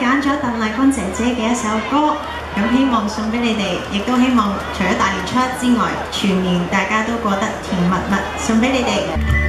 揀咗鄧麗君姐姐嘅一首歌，咁希望送俾你哋，亦都希望除咗大年初一之外，全年大家都過得甜蜜蜜，送俾你哋。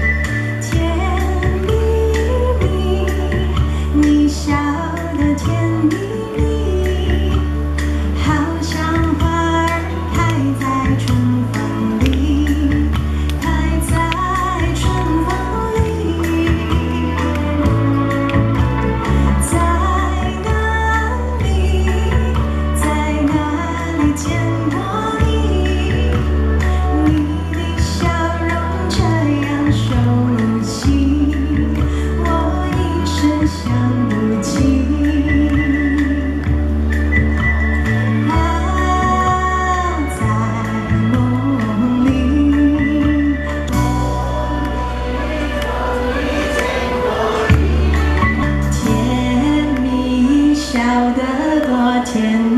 得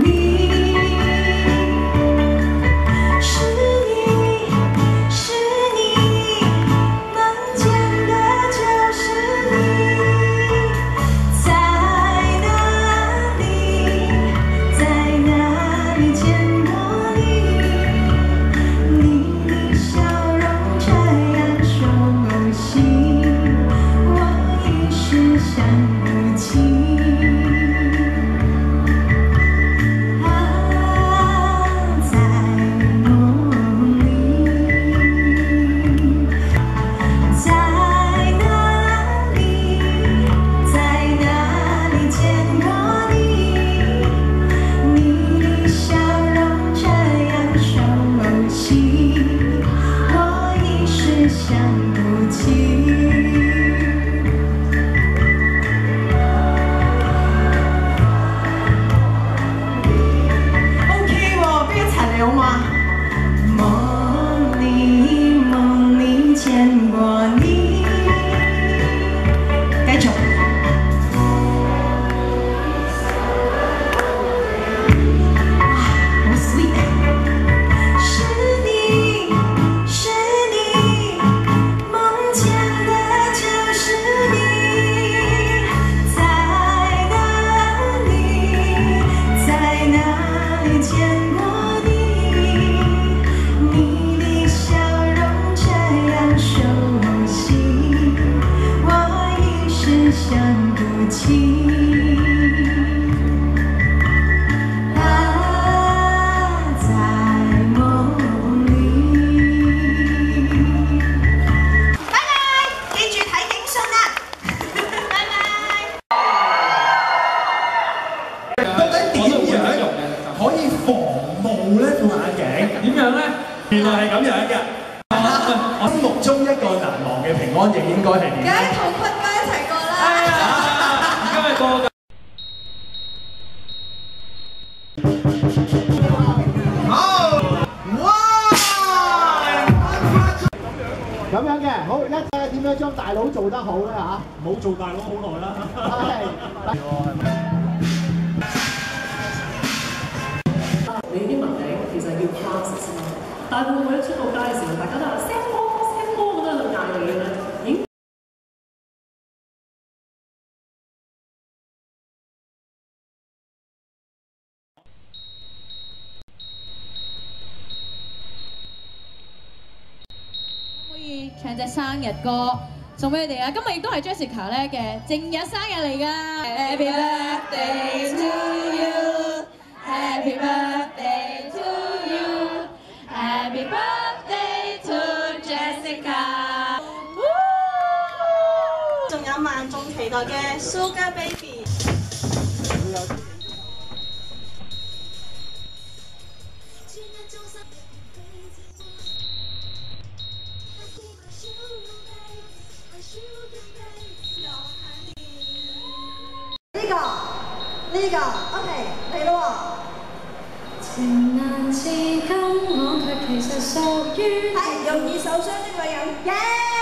我心目中一個難忘嘅平安夜應該係點？梗係同坤哥一齊過啦！今日過好，哇！咁樣嘅，好一隻點樣將大佬做得好咧嚇？冇做大佬好耐啦。係。你啲文名其實叫但係會唔會一出到街嘅時候，大家都話 Sam 可以唱隻生日歌送俾你哋啊！今日亦都係 Jessica 咧嘅正日生日嚟㗎，Happy birthday to you，Happy birthday to you，Happy birthday 萬眾期待嘅 Sugar Baby。呢個呢個，OK，嚟咯喎！情難自禁，我卻其實屬於係容易受傷的女人，耶！